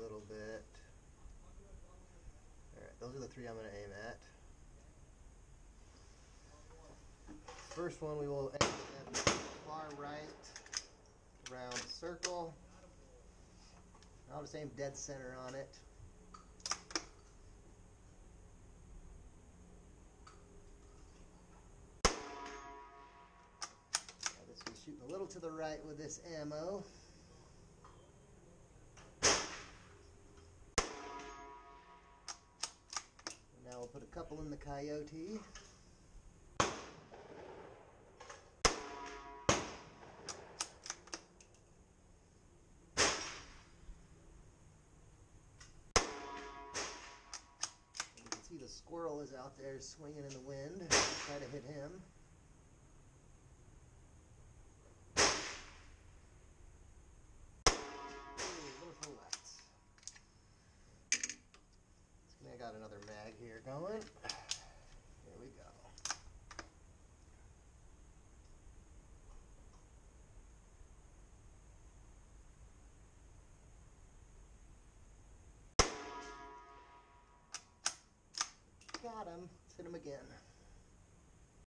little bit. Alright, those are the three I'm going to aim at. First one we will aim at the far right round circle. I'll just aim dead center on it. This is shooting a little to the right with this ammo. Put a couple in the coyote. You can see the squirrel is out there swinging in the wind. Try to hit him. I got another mag here going. Here we go. Got him. Let's hit him again.